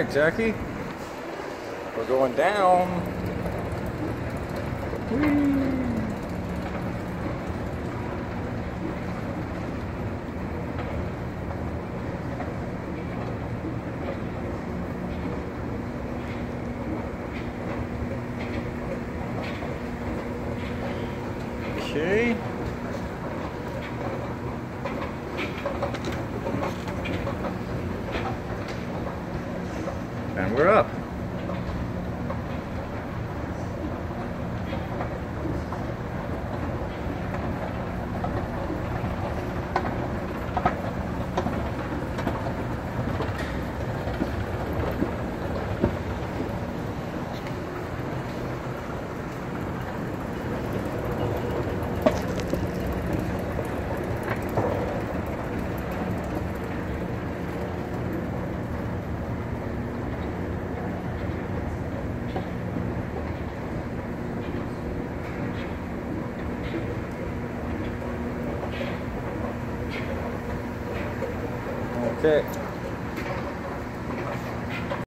Alright, Jackie. We're going down. Okay. And we're up. Okay.